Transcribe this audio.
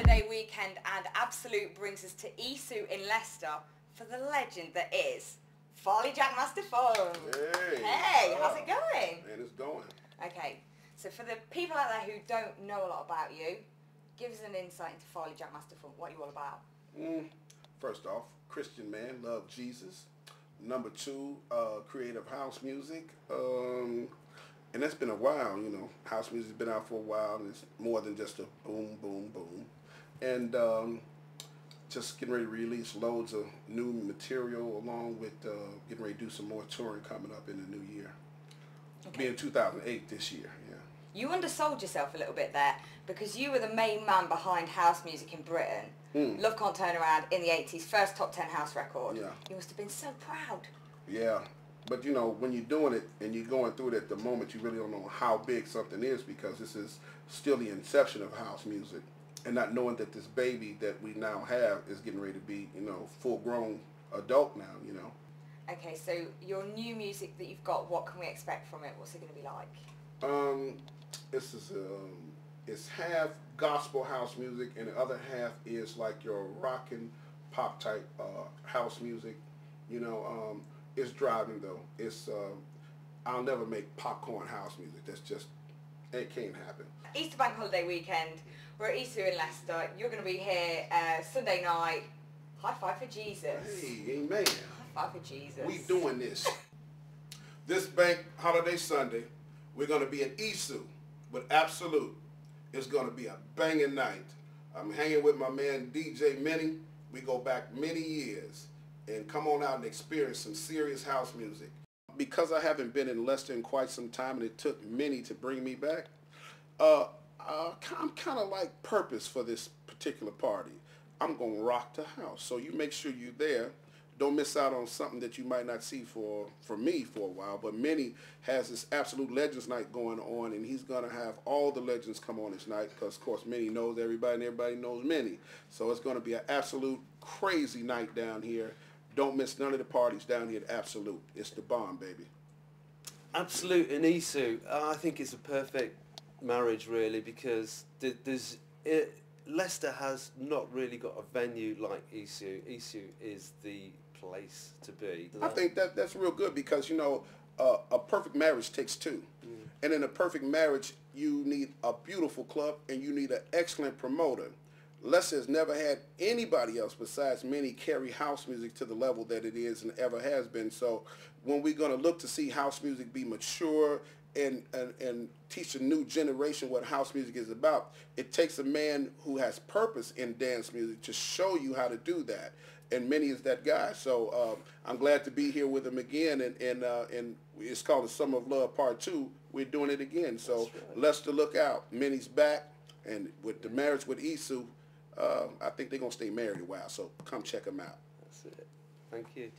holiday weekend and Absolute brings us to Isu in Leicester for the legend that is Farley Jackmaster Funk. Hey. Hey, how's it going? Man, it's going. Okay, so for the people out there who don't know a lot about you, give us an insight into Farley Jackmaster Funk, what are you all about. Mm, first off, Christian man, love Jesus. Number two, uh, creative house music. Um, and that's been a while, you know. House music's been out for a while, and it's more than just a boom, boom, boom. And um, just getting ready to release loads of new material along with uh, getting ready to do some more touring coming up in the new year. Okay. Being 2008 this year, yeah. You undersold yourself a little bit there because you were the main man behind house music in Britain. Mm. Love Can't Turn Around in the 80s, first top 10 house record. Yeah. You must have been so proud. Yeah, but you know when you're doing it and you're going through it at the moment, you really don't know how big something is because this is still the inception of house music, and not knowing that this baby that we now have is getting ready to be, you know, full grown adult now. You know. Okay, so your new music that you've got, what can we expect from it? What's it going to be like? Um, this is um, it's half gospel house music, and the other half is like your rock and pop type uh, house music. You know, um, it's driving though. It's um, I'll never make popcorn house music. That's just it can't happen. Easter Bank Holiday weekend, we're at Easter in Leicester. You're going to be here uh, Sunday night. High five for Jesus. Hey, amen. High five for Jesus. We doing this. This bank holiday Sunday, we're going to be at Isu with Absolute. It's going to be a banging night. I'm hanging with my man DJ Minnie. We go back many years and come on out and experience some serious house music. Because I haven't been in Leicester in quite some time and it took Minnie to bring me back, uh, I'm kind of like purpose for this particular party. I'm going to rock the house. So you make sure you're there. Don't miss out on something that you might not see for, for me for a while. But Minnie has this absolute Legends Night going on, and he's going to have all the legends come on this night because, of course, Minnie knows everybody, and everybody knows Minnie. So it's going to be an absolute crazy night down here. Don't miss none of the parties down here at Absolute. It's the bomb, baby. Absolute and Isu, uh, I think it's a perfect marriage really because th- there's it, Leicester has not really got a venue like Isu. Isu is the place to be. I think that that's real good because you know uh, a perfect marriage takes two, and in a perfect marriage you need a beautiful club and you need an excellent promoter. Leicester has never had anybody else besides Minnie carry house music to the level that it is and ever has been. So when we're going to look to see house music be mature and, and, and teach a new generation what house music is about, it takes a man who has purpose in dance music to show you how to do that. And Minnie is that guy. So um, I'm glad to be here with him again. And, and, uh, and it's called the Summer of Love Part 2. We're doing it again. So right. Leicester, look out. Minnie's back. And with the marriage with Isu, uh, I think they're going to stay married a while. So come check them out. That's it. Thank you.